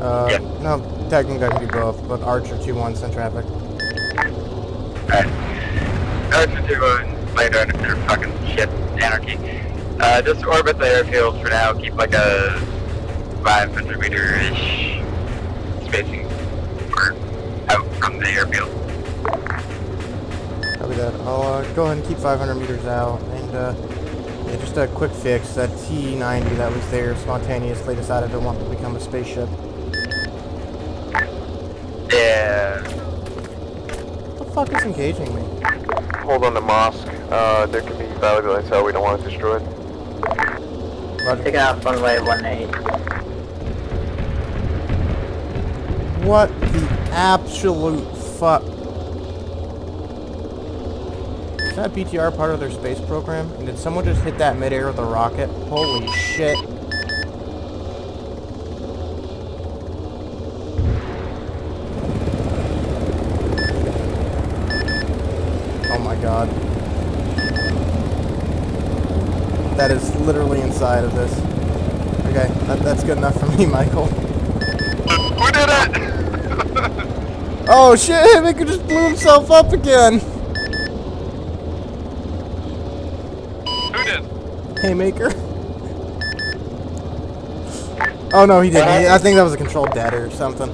Uh, Yeah. no, technically I could do both, but Archer 2-1 send traffic. Alright. Archer 2 1, later under fucking shit, anarchy. Uh, just orbit the airfield for now, keep like a 500 meter-ish spacing for out from the airfield. Copy that. I'll uh, go ahead and keep 500 meters out, and uh, yeah, just a quick fix. That T-90 that was there spontaneously decided to want to become a spaceship. Yeah. What the fuck is engaging me? Hold on to mosque. Uh, there could be valuable intel we don't want it destroyed. Roger. Taking off runway 18. What the absolute fuck? That BTR part of their space program? And did someone just hit that midair with a rocket? Holy shit. Oh my god. That is literally inside of this. Okay, that, that's good enough for me, Michael. Who did it? Oh shit, Hitmaker just blew himself up again. Who did? Haymaker. Oh no, he didn't. He- I think that was a controlled dead or something.